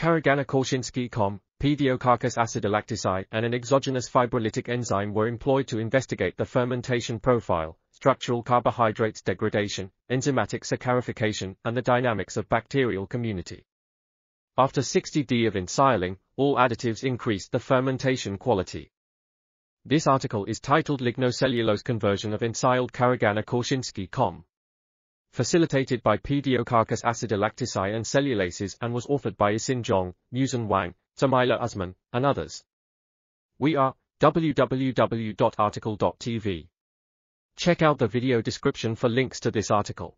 Karagana-Korshinsky Kom, Pediococcus acidilactici and an exogenous fibrolytic enzyme were employed to investigate the fermentation profile, structural carbohydrates degradation, enzymatic saccharification, and the dynamics of bacterial community. After 60D of ensiling, all additives increased the fermentation quality. This article is titled Lignocellulose Conversion of Ensiled Karagana-Korshinsky Kom. Facilitated by Pediococcus acidilactici and cellulases and was authored by Yixin Zhang, Musen Wang, Samaila Usman, and others. We are www.rtcl.tv. Check out the video description for links to this article.